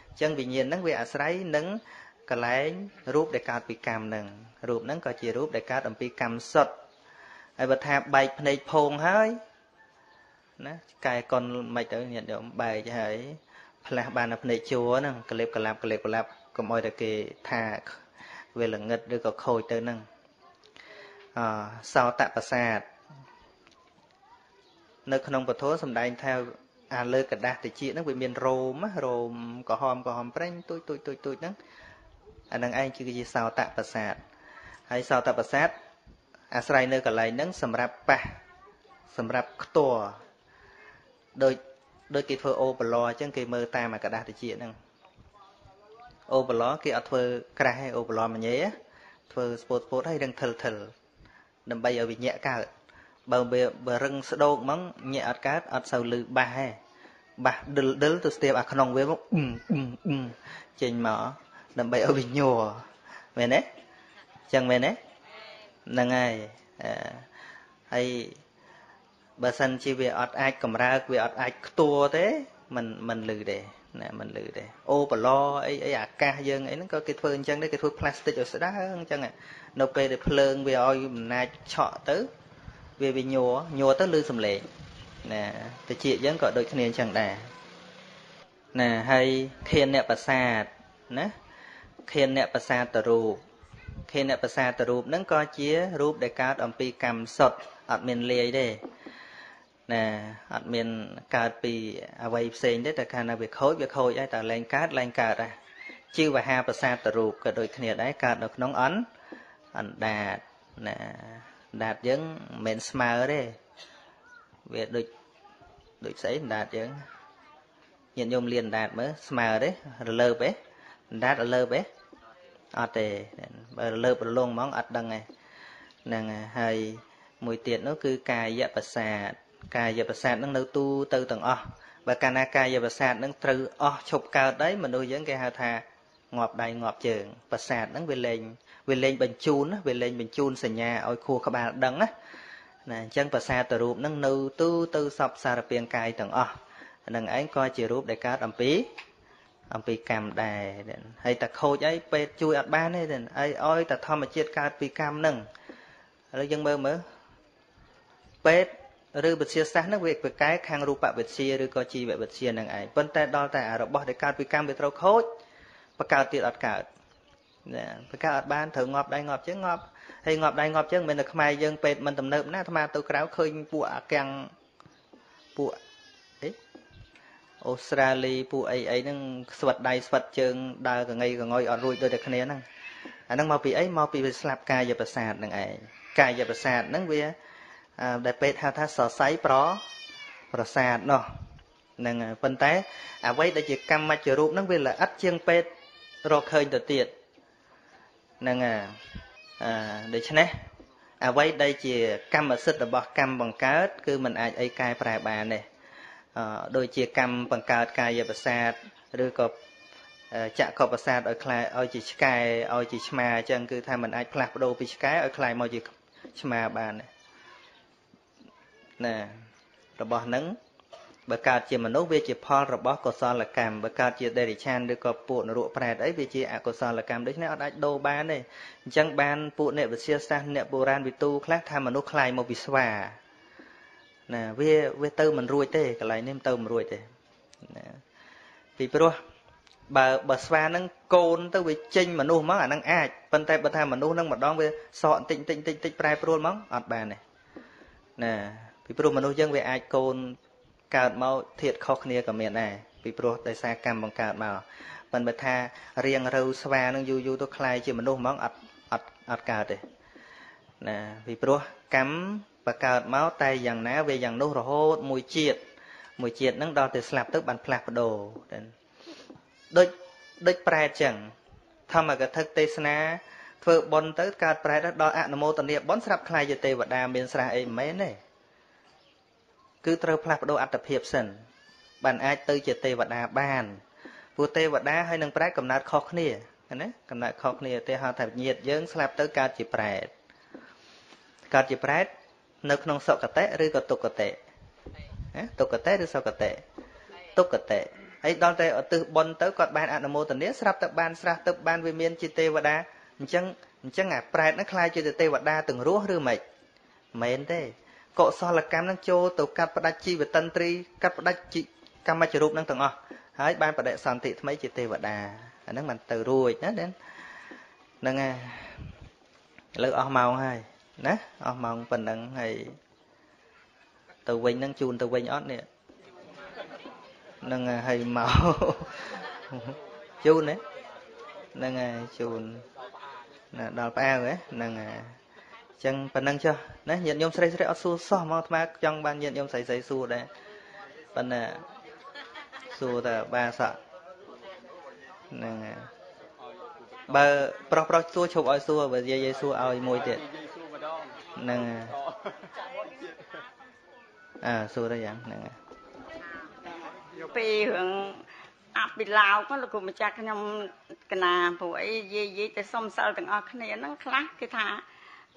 អញ្ចឹងវិញ្ញាណនឹងវាអាស្រ័យនឹងកលែងរូបដែលកើតពីកម្មនឹងរូបហ្នឹងក៏ជារូបដែលកើតអំពីកម្មសុទ្ធហើយបើថាបែកភ្នែកភងហើយណាកែកុនមិនទៅញាតិញោមបែកហើយផ្លាស់បានតែភ្នែកជួហ្នឹងកលេបកលាប់កលេបកលាប់កុំអោយតែគេថាវាល្ងឹតឬក៏ខូចទៅហ្នឹងអសោតប្រសាទ នៅក្នុងពធសំដែងថាអាលើกระดาษតិចហ្នឹងវាមានរោមរោមក្រហមក្រហមប្រេងទូចទូចទូចទូចហ្នឹងអានឹងឯងគឺជាសោតប្រសាទហើយសោតប្រសាទអាស្រ័យនៅកន្លែងហ្នឹងសម្រាប់ប៉ះសម្រាប់ខ្ទัวដូចដូចគេធ្វើអូបឡអញ្ចឹងគេមើលតាមអាกระดาษតិចហ្នឹងអូបឡគេអត់ធ្វើក្រាស់ឯអូបឡមញ៉េធ្វើស្ពោតស្ពោតហើយរឹងថិលថិលដើម្បីឲ្យវិញ្ញាក់កើត បើវាបើរឹងស្ដោកហ្មងញាក់អត់កើតអត់សូវលឺបាសទេបាសដិលដិលទៅស្ទាបអាក្នុងវាមកអ៊ឹមអ៊ឹមអ៊ឹមចេញមកដើម្បីឲ្យវាញ័រមែនទេចឹងមែនទេហ្នឹងហើយហើយបើសិនជាវាអត់អាចកម្រើកវាអត់អាចខ្ទួទេมันมันលឺទេណាมันលឺទេអូបឡអីអីអាកាសយើងអីហ្នឹងក៏គេធ្វើអញ្ចឹងដែរគេធ្វើផ្លាស្ទិកឲ្យស្ដើងអញ្ចឹងនៅពេលដែលភ្លើងវាឲ្យអំណាចឆក់ទៅ វាវាញ័រញ័រទៅលឺសំឡេងណាតិចយើងក៏ដូចគ្នាអញ្ចឹងដែរណាហើយខៀនអ្នកប្រាសាទណាខៀនអ្នកប្រាសាទតរូបខៀនអ្នកប្រាសាទរូបហ្នឹងក៏ជារូបដែលកើតអំពីកម្មសុទ្ធអត់មានលាយទេណាអត់មានកើតពីអវ័យផ្សេងទេតែខាងណាវាខូចវាខូចហើយតែលែងកើតលែងកើតដែរជីវហាប្រសាទរូបក៏ដូចគ្នាដែរកើតនៅក្នុងអនអណ្ដាតណា ដាតយើងមិនមែនស្មើទេវាដូចដូចស្អីដាតយើងញាតិញោមលៀនដាតមើលស្មើទេរលើបទេដាតរលើបទេអត់ទេបើរលើបរលងហ្មងអត់ដឹងទេហ្នឹងហើយមួយទៀតនោះគឺកាយប្រសាទកាយប្រសាទនឹងនៅទូទៅទាំងអស់បើកាលណាកាយប្រសាទនឹងត្រូវអស់ឈប់កើតហើយមនុស្សយើងគេហៅថាងាប់ដៃងាប់ជើងប្រសាទហ្នឹងវាលែង វាលែងបញ្ជូនវាលែងបញ្ជូនសញ្ញាឲ្យខួរក្បាលដឹងណាណាអញ្ចឹងប្រសាទរូបហ្នឹងនៅទូទៅសពសារពាង្គកាយទាំងអស់នឹងឯងក៏ជារូបដែលកើតអំពីអំពីកម្មដែរហើយតែខូចអីពេទ្យជួយអត់បានទេអីឲ្យតែធម្មជាតិកើតពីកម្មហ្នឹងឥឡូវយើងមើលមើលពេទ្យឬវិទ្យាសាស្ត្រហ្នឹងវាប្រកែកខាងរូបវិទ្យាឬក៏ជីវវិទ្យាហ្នឹងឯងប៉ុន្តែដល់តែរបស់ដែលកើតពីកម្មវាត្រូវខូចបកើតទៀតអត់កើត ណាបកើតអត់បានត្រូវងាប់ដៃងាប់ជើងងាប់ហើយងាប់ដៃងាប់ជើងមិនតែខ្មែរយើងពេទ្យមិនទំនើបណាអាត្មាទៅក្រៅឃើញពួកអាកាំងពួកអីអូស្ត្រាលីពួកអីអីហ្នឹងស្វិតដៃស្វិតជើងដើរកងៃកងុយអត់រួចដូចតែគ្នាហ្នឹងអាហ្នឹងមកពីអីមកពីវាស្លាប់កាយប្រសាទហ្នឹងឯងកាយប្រសាទហ្នឹងវាដែលពេទ្យហៅថាសរសៃប្រប្រសាទនោះហ្នឹងប៉ុន្តែអ្វីដែលជាកម្មមជ្ជរូបហ្នឹងវាល្អិតជាងពេទ្យរកឃើញទៅទៀតហ្នឹងអាដូច្នេះអ្វីដែលជាកម្មសិទ្ធិរបស់កម្មបង្កើត គឺมันអាចអីកែប្រែបានទេអឺដូចជាកម្មបង្កើតកាយប្រសាទឬក៏ចក្ខុប្រសាទឲ្យคล้ายឲ្យជាឆ្កែឲ្យជាឆ្មាអញ្ចឹងគឺថាมันអាចផ្លាស់ប្ដូរពីឆ្កែឲ្យคล้ายមកជាឆ្មាបានទេណារបស់ហ្នឹង បើកើតជាមនុស្សវាជាផលរបស់កុសលកម្មបើកើតជាដេរិឆានឬក៏ពួកនរកប្រែតអីវាជាអកុសលកម្មដូច្នេះអត់អាចដូរបានទេអញ្ចឹងបានពួកអ្នកវិទ្យាសាស្ត្រអ្នកបុរាណវិទូខ្លះថាមនុស្សខ្លាយមកពីស្វាណាវាវាទៅមិនរួចទេកន្លែងនេះទៅមិនរួចទេណាពីព្រោះបើបើស្វានឹងកូនទៅវាចេញមនុស្សមកអានឹងអាចប៉ុន្តែបើថាមនុស្សនឹងម្ដងវាសក់បន្តិចបន្តិចបន្តិចបន្តិចប្រែប្រួលមកអត់បានទេណាពីព្រោះមនុស្សយើងវាអាចកូន កើតមកធាតខុសគ្នាក៏មានដែរពីព្រោះដោយសារកម្មបង្កើតមកប៉ុន្តែថារៀងរូវស្វានឹងយូរយូរទៅคล้ายជាមនុស្សហ្មងអត់អត់អត់កើតទេណាពីព្រោះកម្មបង្កើតមកតែយ៉ាងណាវាយ៉ាងនោះរហូតមួយជាតិមួយជាតិហ្នឹងដល់ទៅស្លាប់ទៅបានផ្លាស់ប្ដូរដូចដូចប្រែតចឹងធម្មកថាទេសនាធ្វើបុណ្យទៅកើតប្រែតដល់អនុមោទនាបុណ្យស្រាប់ខ្លាយជាទេវតាមានស្រះអីមិនមែនទេ គឺត្រូវផ្លាស់ប្ដូរអត្តភាពសិនបានអាចទៅជាទេវតាបានព្រោះទេវតាហើយនឹងប្រែតកំណើតខុសគ្នាណាកំណត់ខុសគ្នាទេហៅថាញាតយើងស្លាប់ទៅកើតជាប្រែតកើតជាប្រែតនៅក្នុងសុគតិឬក៏ទុគតិណាទុគតិឬសុគតិទុគតិហើយដល់តែឧទ្ទិសបុណ្យទៅគាត់បានអនុមោទនាស្រាប់តែបានស្រះទៅបានវិមានជាទេវតាអញ្ចឹងអញ្ចឹងអាប្រែតហ្នឹងខ្លាយជាទេវតាទាំងរស់ឬមិនមែនទេ កុសលកម្មហ្នឹងចូលទៅកាត់ផ្ដាច់ជីវតិន្ទ្រីកាត់ផ្ដាច់កម្មជ្ជរូបហ្នឹងទាំងអស់ហើយបានបដិសន្ធិថ្មីជាទេវតាអាហ្នឹងมันទៅរួចណាហ្នឹងហើយឥឡូវអស់ម៉ោងហើយណាអស់ម៉ោងប៉ុណ្ណឹងហើយទៅវិញហ្នឹងជូនទៅវិញអត់នេះហ្នឹងហើយមកជូនណាហ្នឹងហើយជូនណាដល់ផ្អែមហ្នឹងហើយ ចឹងប៉ុណ្ណឹងចុះណាញាតិញោមស្រីស្រីអត់សួរសោះមកអាត្មាចង់បានញាតិញោមស្រីស្រីសួរដែរប៉ុន្តែសួរតែបាសក់ហ្នឹងហើយបើប្រុសប្រុសសួរឈប់ឲ្យសួរបើយាយយាយសួរឲ្យមួយទៀតហ្នឹងហើយអើសួរទៅយ៉ាងហ្នឹងហើយពីរឿងអភិឡោកលោកគ្រូម្ចាស់ខ្ញុំកណាព្រោះអីយាយយាយទៅសុំសិលទាំងអស់គ្នាហ្នឹងខ្លះគឺថា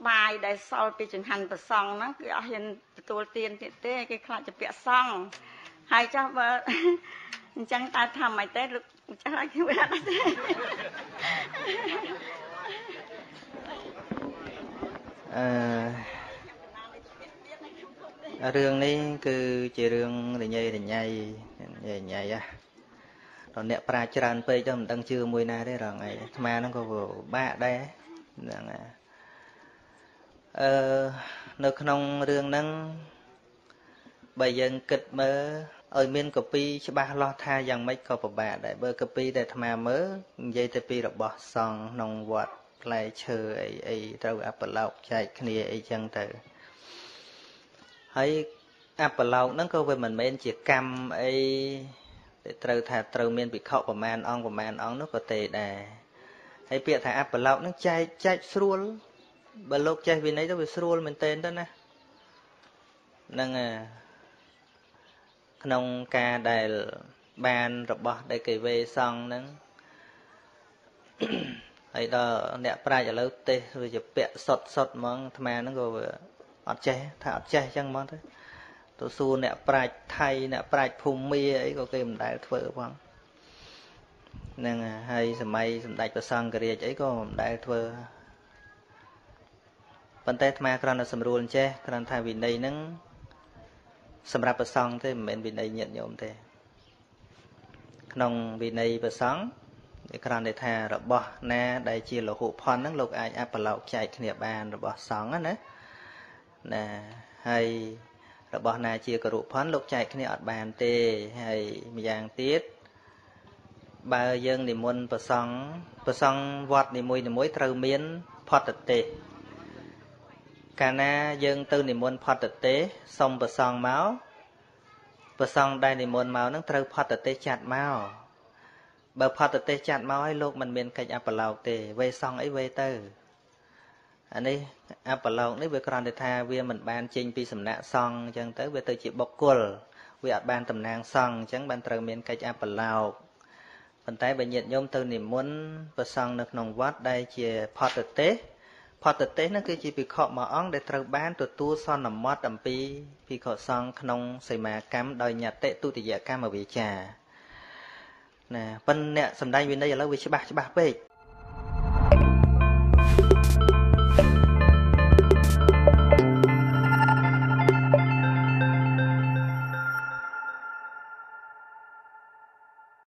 បាយដែលសល់ពីចង្ហាន់ប្រសងហ្នឹងគឺអត់ហ៊ានទទួលទានទៀតទេគេខ្លាចជាពាក់សងហើយចាស់បើអញ្ចឹងតើថាម៉េចទេលោកម្ចាស់ឲ្យខ្ញុំអត់ទេអឺរឿងនេះគឺជារឿងរញ៉េរញ៉ៃរញ៉េរញ៉ៃហ៎ដល់អ្នកប្រាច្រើនពេកទៅមិនដឹងជឿមួយណាទេរងឯងអាត្មាហ្នឹងក៏បាក់ដែរហ្នឹងហើយ អឺនៅក្នុងរឿងហ្នឹងបើយើងគិតមើលឲ្យមានកពីច្បាស់លាស់ថាយ៉ាងម៉េចក៏ពិបាកដែរបើកពីដែលអាត្មាមើលនិយាយទៅពីរបស់សង្ឃក្នុងវត្តផ្លែឈើអីអីត្រូវអបឡោកចែកគ្នាអីចឹងទៅហើយអបឡោកហ្នឹងក៏វាមិនមែនជាកម្មអីដែលត្រូវថាត្រូវមានវិខប្រមាណអង្គប្រមាណអង្គនោះក៏ទេដែរហើយពាក្យថាអបឡោកហ្នឹងចែកចែកស្រួល បើលោកចេះវិន័យទៅវាស្រួលមែនទែនទៅណាហ្នឹងក្នុងការដែលបានរបស់ដែលគេវេសង់ហ្នឹងហើយដល់អ្នកប្រាជ្ញឥឡូវទេសវាជាពាក់សុតសុតហ្មងអាត្មាហ្នឹងក៏អត់ចេះថាអត់ចេះអញ្ចឹងហ្មងទៅទៅសួរអ្នកប្រាជ្ញថៃអ្នកប្រាជ្ញភូមាអីក៏គេមិនដែលធ្វើផងហ្នឹងហើយសម័យសម្ដេចព្រះសង្ឃរាជអីក៏មិនដែលធ្វើ ប៉ុន្តែអាត្មាគ្រាន់តែស្រួលចេះគ្រាន់ថាវិន័យហ្នឹងសម្រាប់ប្រសង់ទេមិនមែនវិន័យញាតិញោមទេ ក្នុងវិន័យប្រសង់វាគ្រាន់តែថារបស់ណាដែលជាលហុផនហ្នឹងលោកអាចអបឡោកចែកគ្នាបានរបស់សង្ឃណាណាហើយរបស់ណាជាគរុផនលោកចែកគ្នាអត់បានទេហើយម្យ៉ាងទៀតបើយើងនិមន្តប្រសង់ប្រសង់វត្តនីមួយៗត្រូវមានផតទេស កាលណាយើងទៅនិមន្តផតទេសសុំប្រសងមកប្រសងដែលនិមន្តមកនឹងត្រូវផតទេសចាត់មកបើផតទេសចាត់មកឲ្យលោកមិនមានកិច្ចអបឡោកទេវេសងអីវេទៅអានេះអបឡោកនេះវាគ្រាន់តែថាវាមិនបានចេញពីសំណាក់សង្ឃអញ្ចឹងទៅវាទៅជាបុគ្គលវាអត់បានតំណាងសង្ឃអញ្ចឹងបានត្រូវមានកិច្ចអបឡោកប៉ុន្តែបើញាតិញោមទៅនិមន្តប្រសងនៅក្នុងវត្តដែលជាផតទេស ផតទេសនោះគឺជាភិក្ខុមួយអង្គដែលត្រូវបានទទួលសន្មត់អំពីភិក្ខុសង្ឃក្នុងសីមាកម្មដោយញតិទុតិយកម្មវិជាណាប៉ុន្តែអ្នកសំដែងវិន័យឥឡូវវាច្បាស់ច្បាស់ពេក